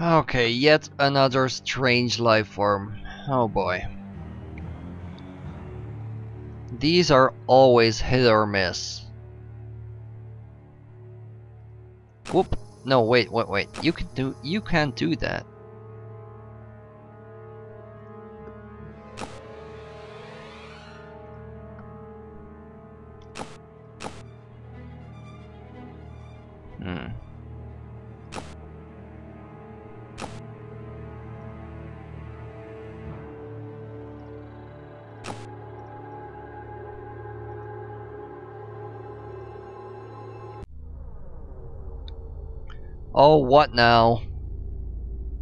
Okay, yet another strange life form. Oh boy. These are always hit or miss. Whoop. No, wait, wait, wait. You can do you can't do that. What now?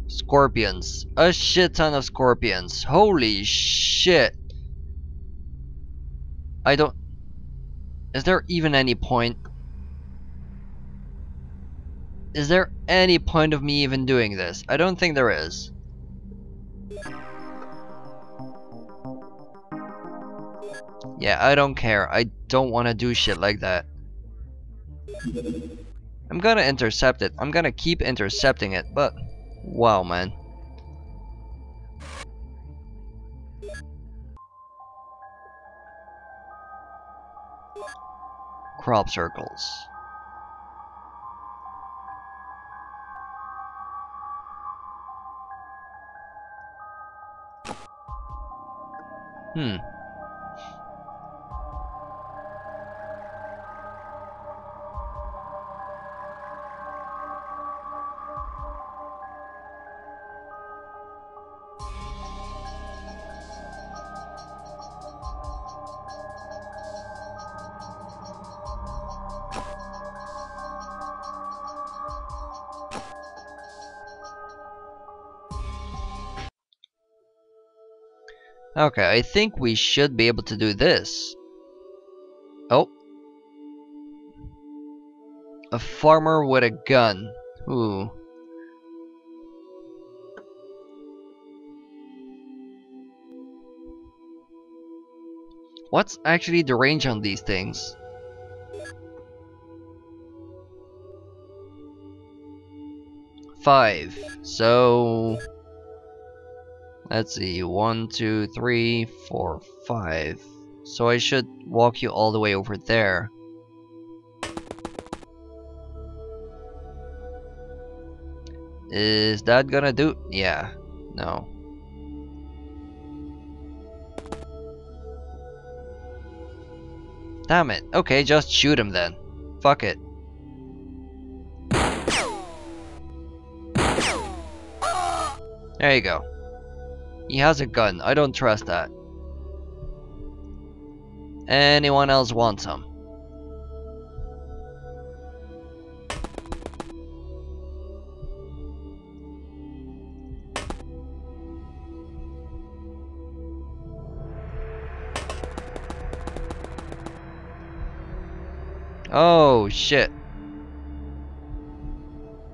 Scorpions. A shit ton of scorpions. Holy shit. I don't... Is there even any point? Is there any point of me even doing this? I don't think there is. Yeah, I don't care. I don't want to do shit like that. I'm gonna intercept it. I'm gonna keep intercepting it, but... Wow, man. Crop circles. Hmm. Okay, I think we should be able to do this. Oh. A farmer with a gun. Ooh. What's actually the range on these things? Five. So... Let's see, one, two, three, four, five. So I should walk you all the way over there. Is that gonna do? Yeah. No. Damn it. Okay, just shoot him then. Fuck it. There you go. He has a gun. I don't trust that. Anyone else want some? Oh, shit.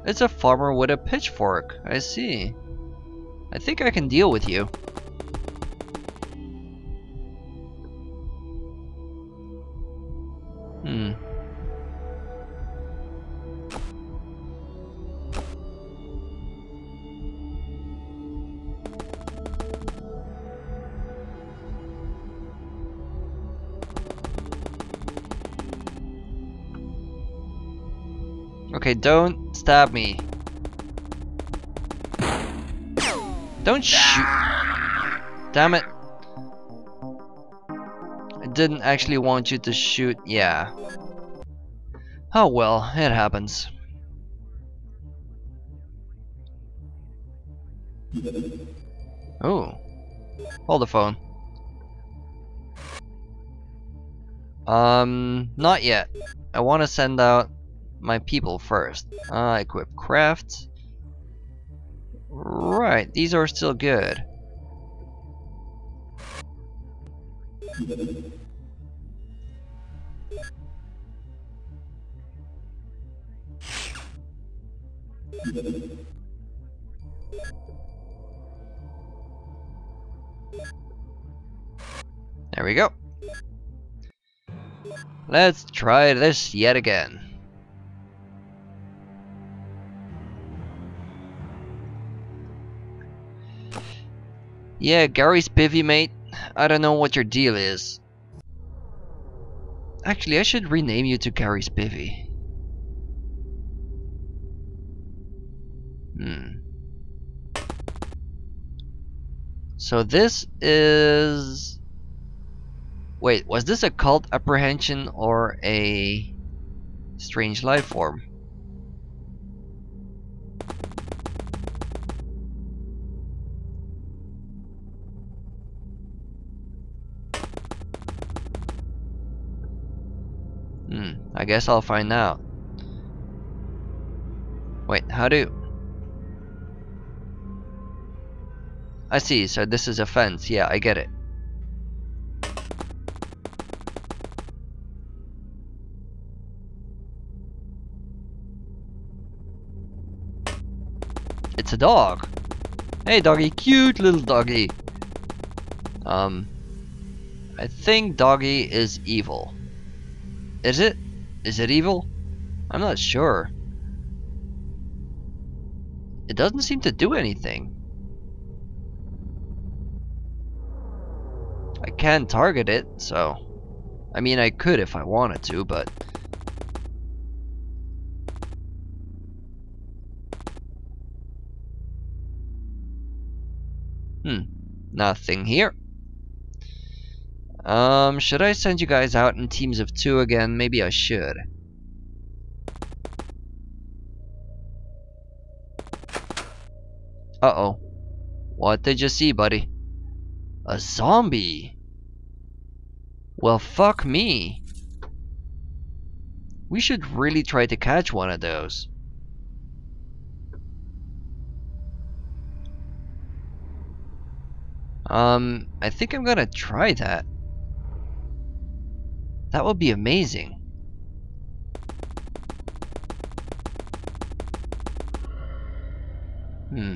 It's a farmer with a pitchfork. I see. I think I can deal with you. Hmm. Okay, don't stab me. Don't shoot. Damn it. I didn't actually want you to shoot. Yeah. Oh well, it happens. Oh. Hold the phone. Um, not yet. I want to send out my people first. Uh, equip craft. Right, these are still good. There we go. Let's try this yet again. Yeah, Gary Spivvy, mate. I don't know what your deal is. Actually, I should rename you to Gary Spivvy. Hmm. So this is... Wait, was this a cult apprehension or a strange life form? I guess I'll find out. Wait, how do... I see, so this is a fence. Yeah, I get it. It's a dog. Hey doggy, cute little doggy. Um, I think doggy is evil. Is it? Is it evil? I'm not sure. It doesn't seem to do anything. I can target it, so... I mean, I could if I wanted to, but... Hmm, nothing here. Um, should I send you guys out in teams of two again? Maybe I should. Uh-oh. What did you see, buddy? A zombie? Well, fuck me. We should really try to catch one of those. Um, I think I'm gonna try that. That would be amazing. Hmm.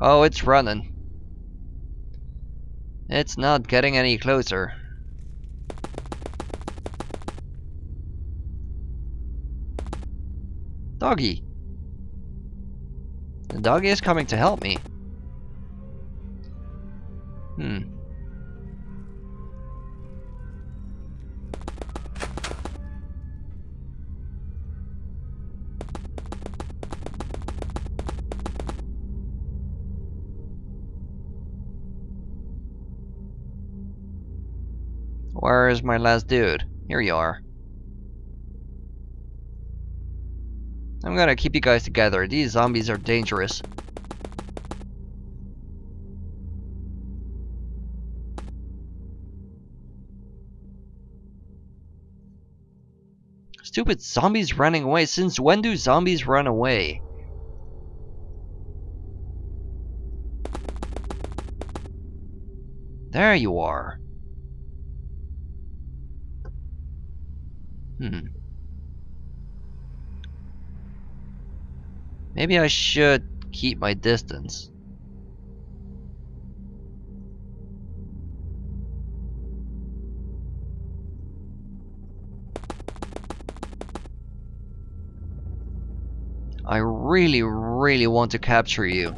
Oh, it's running. It's not getting any closer. Doggy! The doggy is coming to help me. Hmm. Where is my last dude? Here you are. I'm gonna keep you guys together. These zombies are dangerous. Stupid zombies running away. Since when do zombies run away? There you are. Hmm. Maybe I should keep my distance. I really, really want to capture you.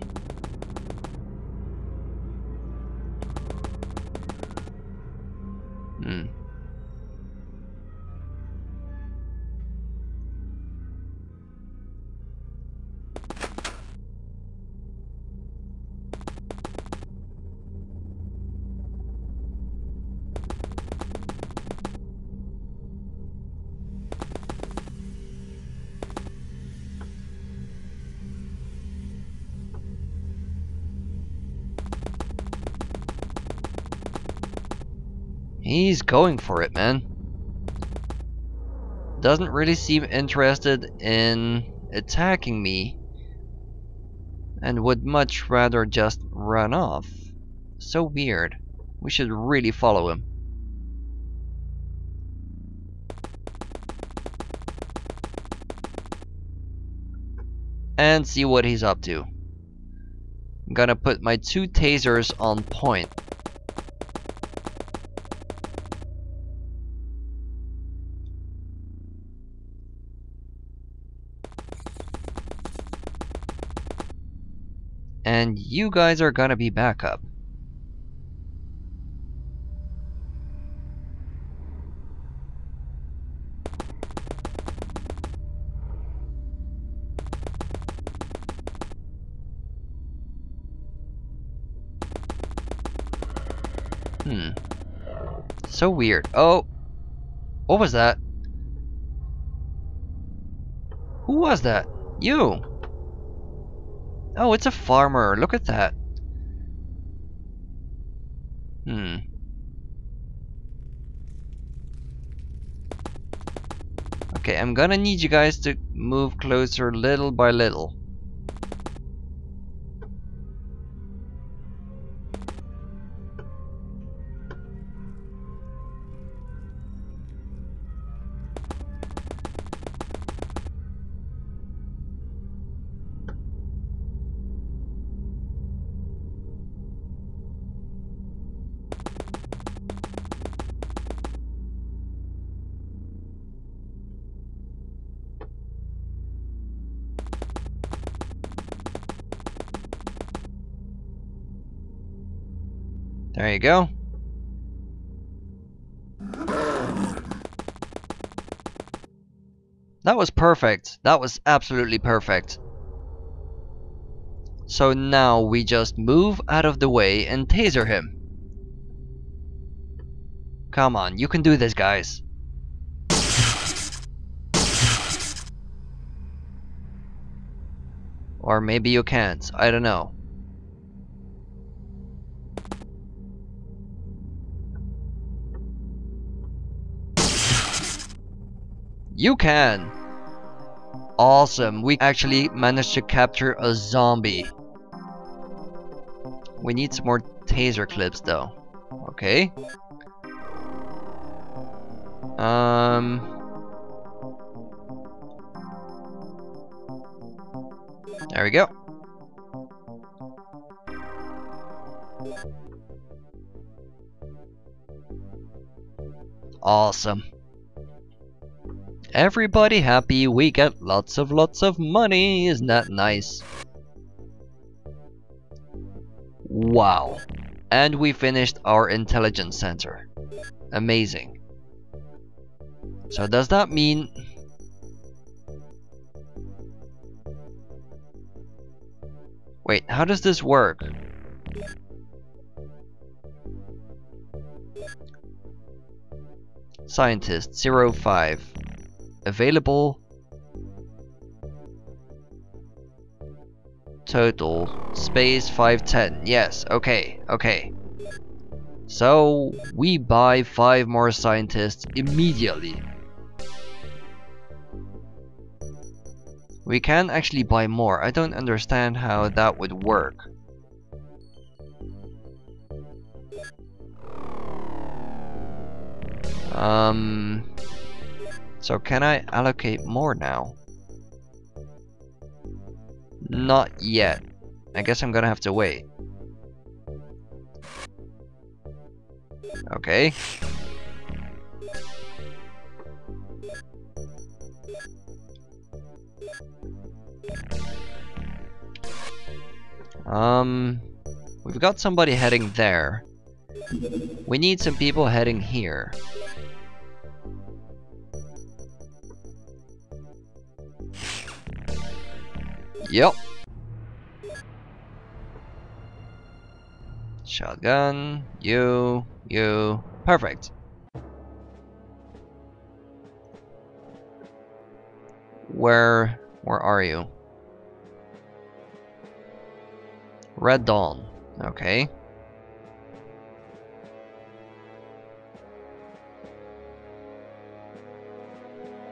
He's going for it, man. Doesn't really seem interested in attacking me. And would much rather just run off. So weird. We should really follow him. And see what he's up to. I'm gonna put my two tasers on point. And you guys are gonna be backup. Hmm. So weird. Oh! What was that? Who was that? You! Oh, it's a farmer. Look at that. Hmm. Okay, I'm gonna need you guys to move closer little by little. Go. That was perfect. That was absolutely perfect. So now we just move out of the way and taser him. Come on, you can do this, guys. Or maybe you can't, I don't know. You can! Awesome, we actually managed to capture a zombie. We need some more taser clips though. Okay. Um... There we go. Awesome. Everybody happy, we get lots of lots of money, isn't that nice? Wow. And we finished our intelligence center. Amazing. So does that mean... Wait, how does this work? Scientist 05 available total space 510 yes okay okay. So we buy five more scientists immediately. We can actually buy more. I don't understand how that would work. Um so can I allocate more now? Not yet. I guess I'm gonna have to wait. Okay. Um, we've got somebody heading there. We need some people heading here. Yep. Shotgun, you, you, perfect. Where, where are you? Red Dawn, okay.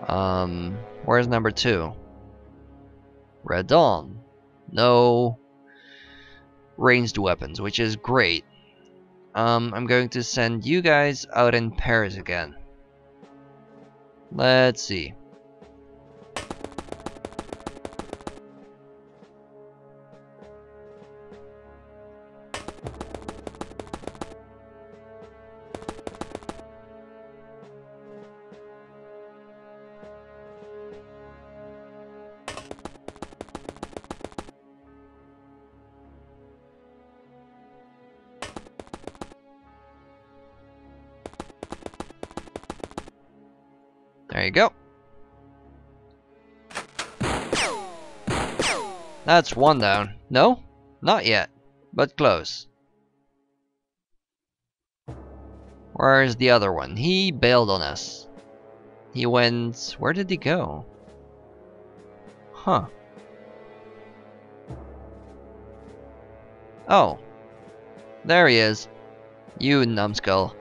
Um, where's number two? Red Dawn. No ranged weapons, which is great. Um, I'm going to send you guys out in pairs again. Let's see. There you go. That's one down. No? Not yet. But close. Where's the other one? He bailed on us. He went... Where did he go? Huh. Oh. There he is. You numbskull.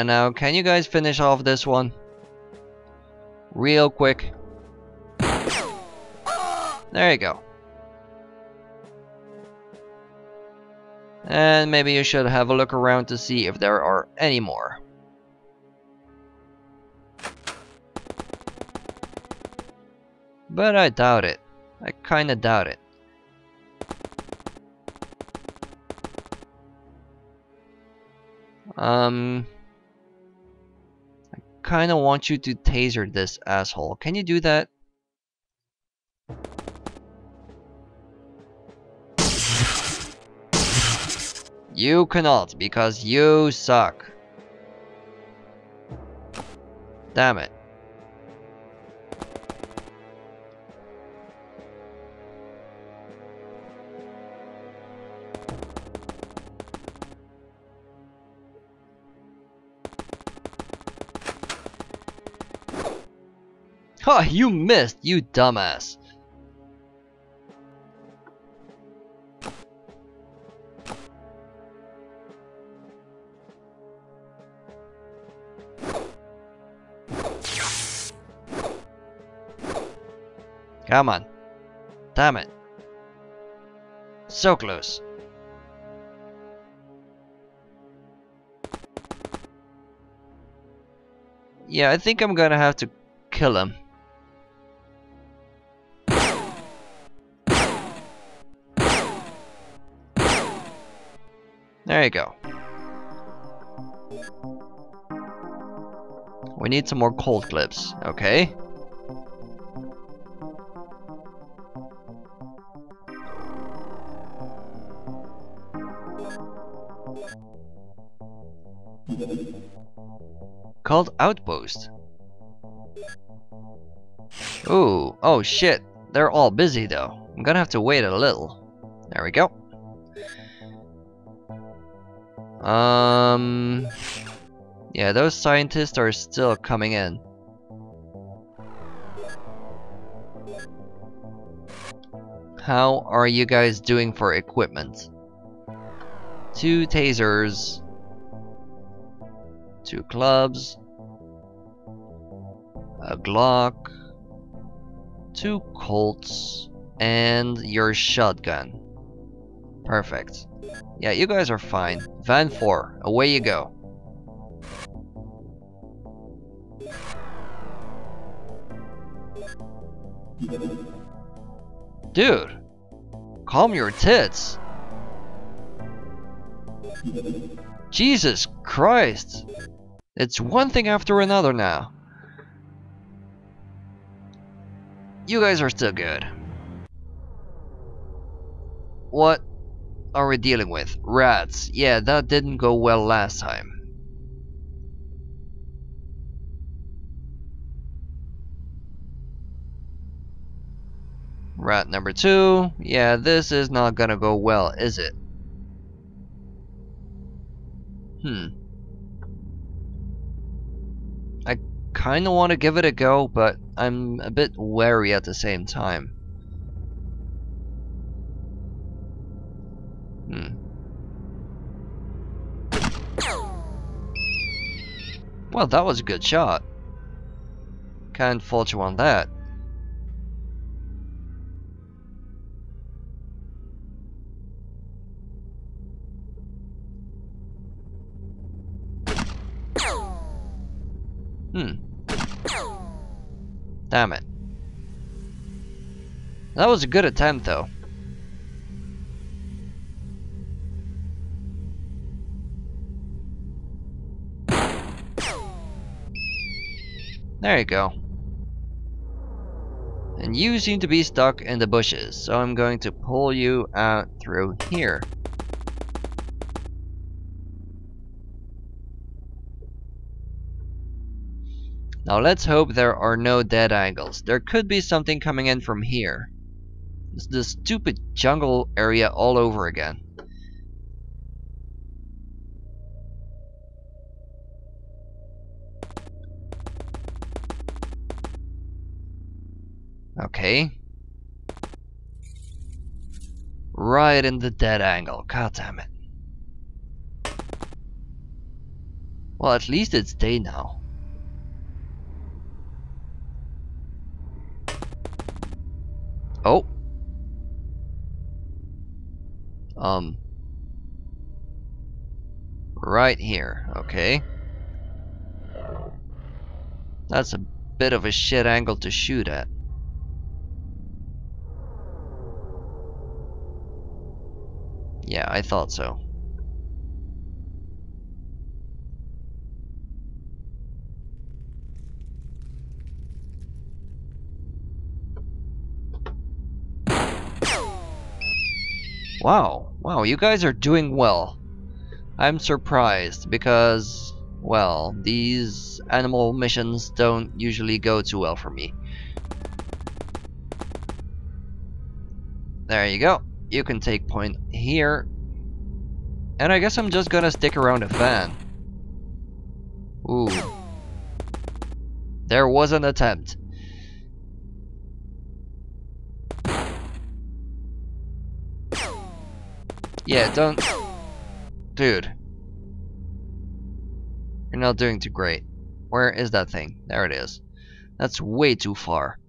And now can you guys finish off this one? Real quick. There you go. And maybe you should have a look around to see if there are any more. But I doubt it. I kinda doubt it. Um, kind of want you to taser this asshole. Can you do that? You cannot, because you suck. Damn it. Ha! You missed, you dumbass. Come on. Damn it. So close. Yeah, I think I'm gonna have to kill him. There you go. We need some more Colt clips, okay? Called Outpost. Ooh, oh shit. They're all busy though. I'm gonna have to wait a little. There we go. Um... Yeah, those scientists are still coming in. How are you guys doing for equipment? Two tasers. Two clubs. A Glock. Two Colts. And your shotgun. Perfect. Yeah, you guys are fine. Van 4, away you go. Dude, calm your tits. Jesus Christ. It's one thing after another now. You guys are still good. What are we dealing with? Rats. Yeah, that didn't go well last time. Rat number two. Yeah, this is not gonna go well, is it? Hmm. I kind of want to give it a go, but I'm a bit wary at the same time. Hmm. Well, that was a good shot. Can't fault you on that. Hmm. Damn it. That was a good attempt, though. There you go. And you seem to be stuck in the bushes, so I'm going to pull you out through here. Now let's hope there are no dead angles. There could be something coming in from here. It's the stupid jungle area all over again. Okay. Right in the dead angle. God damn it. Well, at least it's day now. Oh. Um. Right here, okay. That's a bit of a shit angle to shoot at. Yeah, I thought so. Wow, wow, you guys are doing well. I'm surprised because, well, these animal missions don't usually go too well for me. There you go. You can take point here. And I guess I'm just gonna stick around the fan. Ooh. There was an attempt. Yeah, don't... Dude. You're not doing too great. Where is that thing? There it is. That's way too far.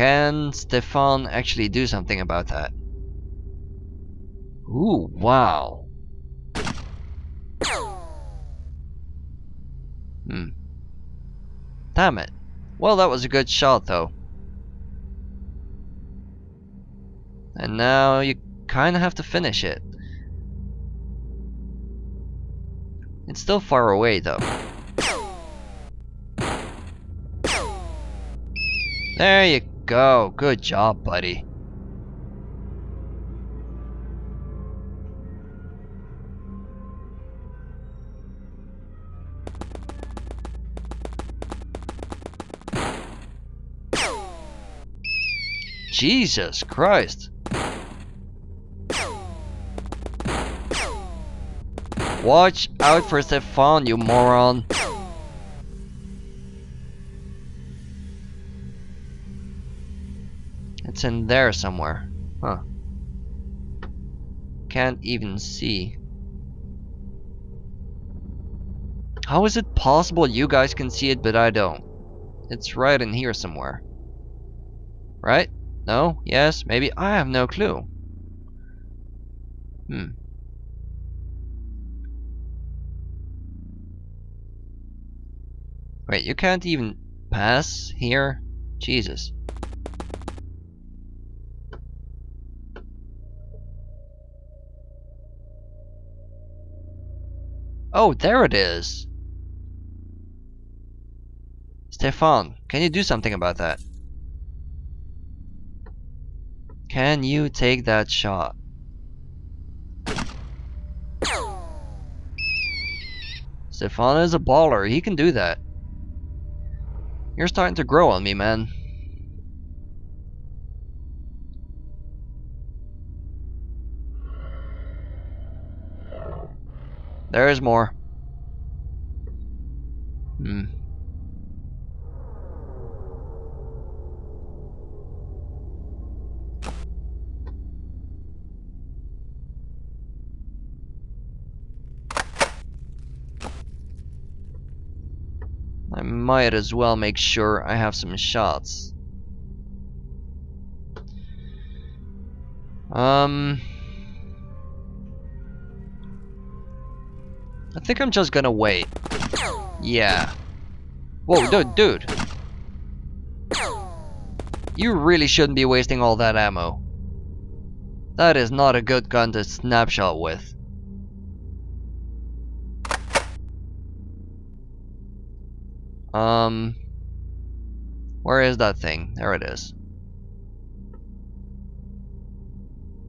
Can Stefan actually do something about that? Ooh, wow. Hmm. Damn it. Well, that was a good shot, though. And now you kind of have to finish it. It's still far away, though. There you go. Good job, buddy. Jesus Christ. Watch out for Stefan, you moron. It's in there somewhere. Huh. Can't even see. How is it possible you guys can see it but I don't? It's right in here somewhere. Right? No? Yes? Maybe? I have no clue. Hmm. Wait, you can't even pass here? Jesus. Oh, there it is! Stefan, can you do something about that? Can you take that shot? Stefan is a baller, he can do that. You're starting to grow on me, man. There is more. Hmm. I might as well make sure I have some shots. Um... I think I'm just gonna wait. Yeah. Whoa, dude, dude. You really shouldn't be wasting all that ammo. That is not a good gun to snapshot with. Um... Where is that thing? There it is.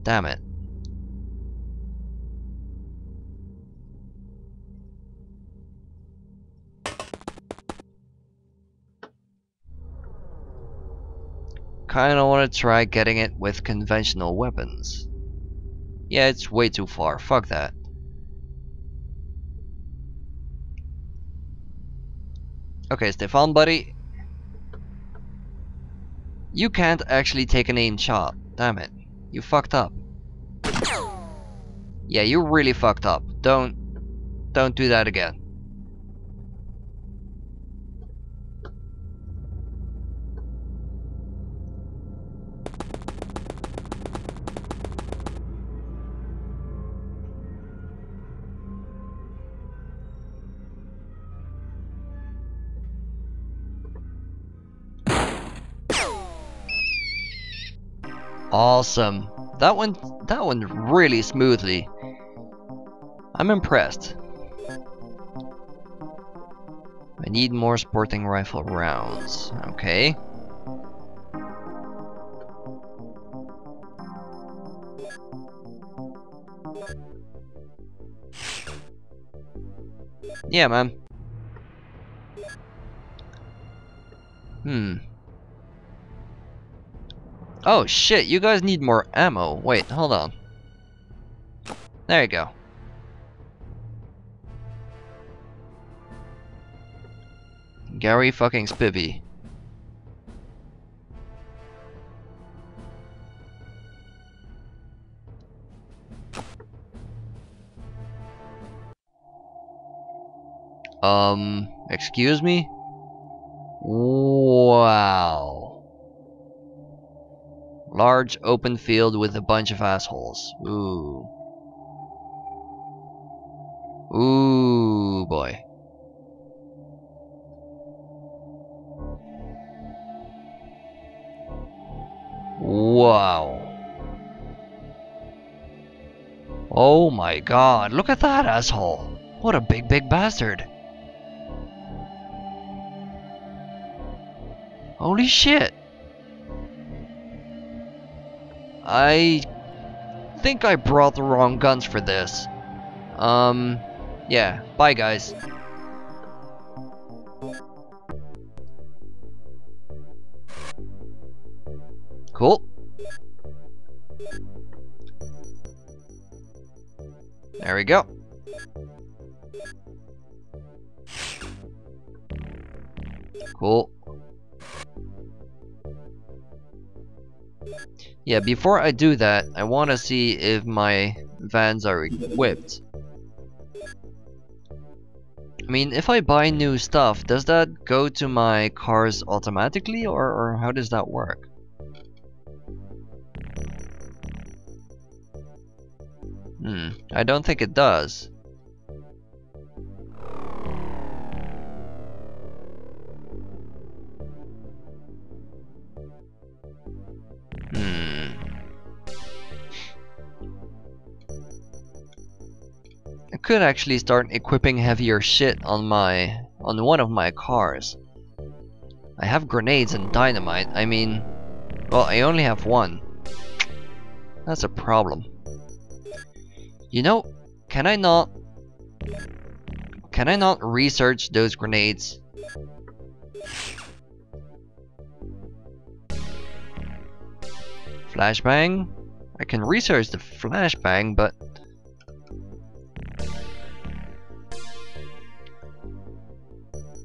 Damn it. Kinda wanna try getting it with conventional weapons. Yeah, it's way too far. Fuck that. Okay, Stefan, buddy. You can't actually take an aim shot. Damn it. You fucked up. Yeah, you really fucked up. Don't... Don't do that again. Awesome. That one that one really smoothly. I'm impressed. I need more sporting rifle rounds. Okay. Yeah, man. Hmm. Oh shit, you guys need more ammo. Wait, hold on. There you go. Gary fucking Spivvy. Um, excuse me? Wow. Large open field with a bunch of assholes. Ooh. Ooh, boy. Wow. Oh my god, look at that asshole. What a big, big bastard. Holy shit. I think I brought the wrong guns for this. Um, yeah, bye guys. Cool. There we go. Cool. Yeah, before I do that, I want to see if my vans are equipped. I mean, if I buy new stuff, does that go to my cars automatically, or, or how does that work? Hmm, I don't think it does. Could actually start equipping heavier shit on my on one of my cars. I have grenades and dynamite. I mean, well, I only have one. That's a problem. You know, can I not can I not research those grenades? Flashbang? I can research the flashbang, but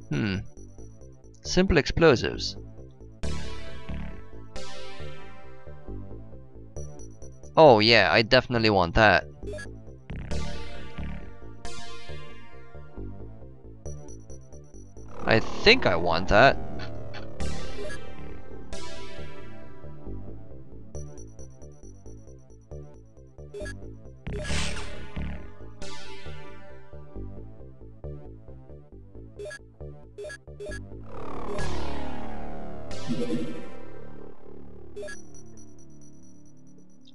Hmm. Simple explosives. Oh yeah, I definitely want that. I think I want that.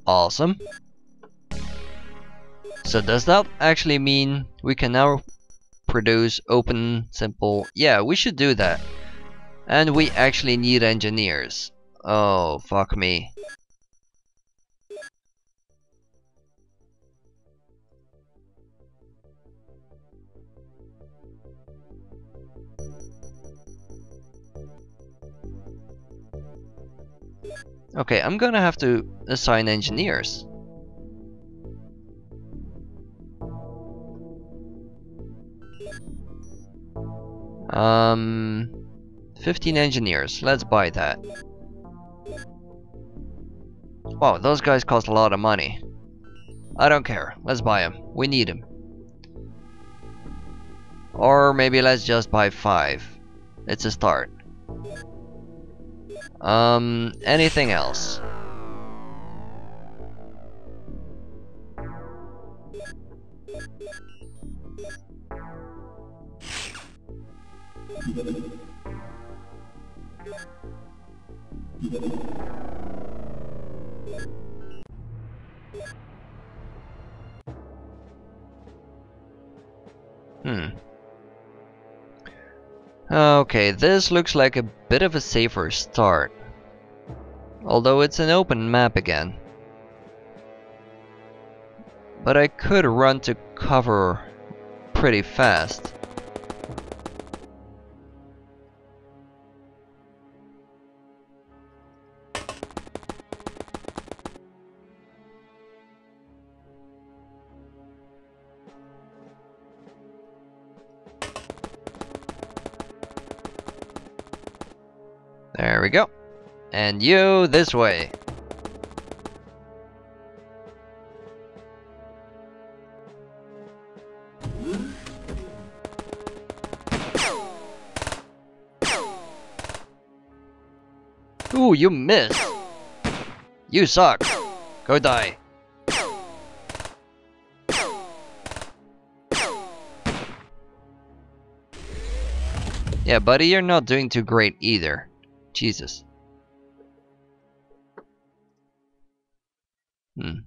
Awesome. So does that actually mean we can now produce open, simple... Yeah, we should do that. And we actually need engineers. Oh, fuck me. Okay, I'm gonna have to assign engineers. Um, 15 engineers. Let's buy that. Wow, those guys cost a lot of money. I don't care. Let's buy them. We need them. Or maybe let's just buy five. It's a start. Um, anything else? Okay, this looks like a bit of a safer start. Although it's an open map again. But I could run to cover pretty fast. And you this way. Ooh, you missed. You suck. Go die. Yeah, buddy, you're not doing too great either. Jesus. Hmm.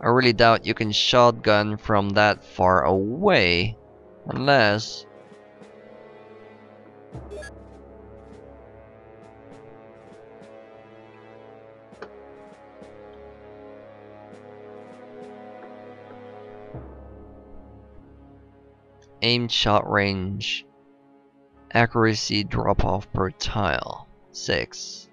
I really doubt you can shotgun from that far away. Unless... Aim shot range. Accuracy drop off per tile. 6.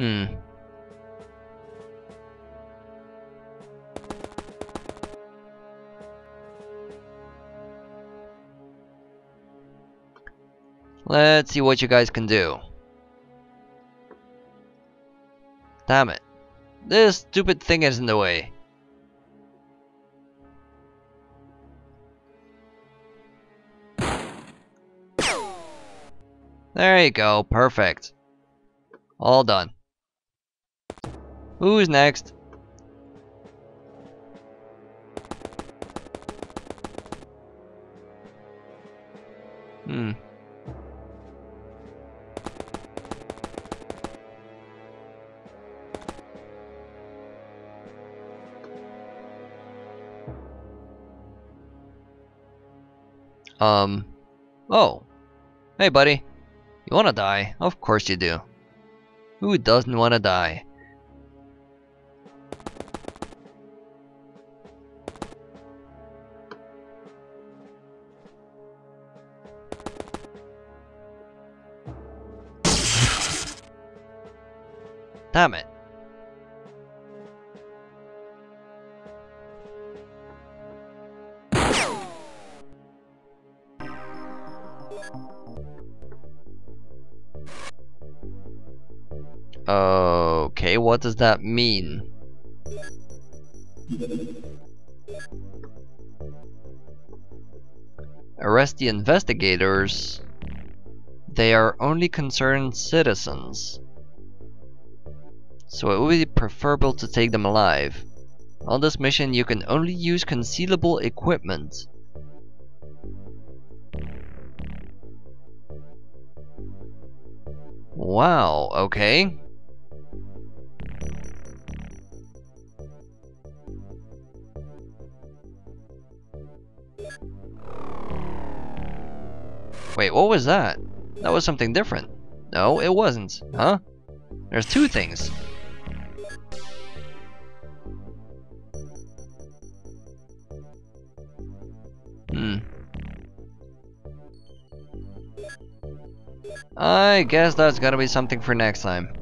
Hmm. Let's see what you guys can do. Damn it. This stupid thing is in the way. There you go, perfect. All done. Who's next? Hmm. Um. Oh. Hey, buddy. You wanna die? Of course you do. Who doesn't wanna die? Okay, what does that mean? Arrest the investigators. They are only concerned citizens. So it would be preferable to take them alive. On this mission you can only use concealable equipment. Wow, okay. Wait, what was that? That was something different. No, it wasn't. Huh? There's two things. Hmm. I guess that's gotta be something for next time.